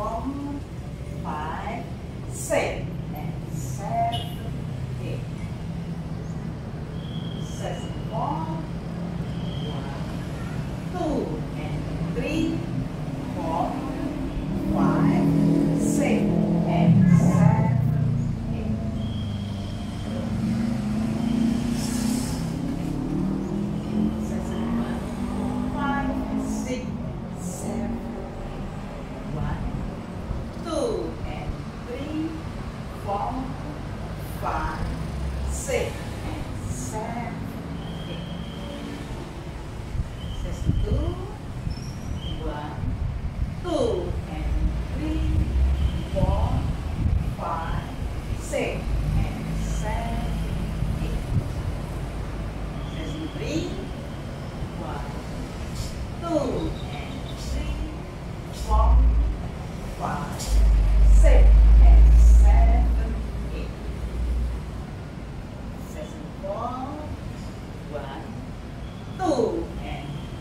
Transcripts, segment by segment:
bomb fazer. É, certo. Certo. Certo.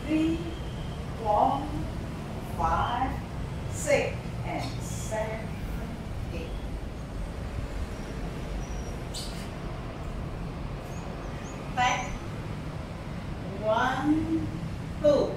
three, four, five, six, and seven, eight. Back. One, two.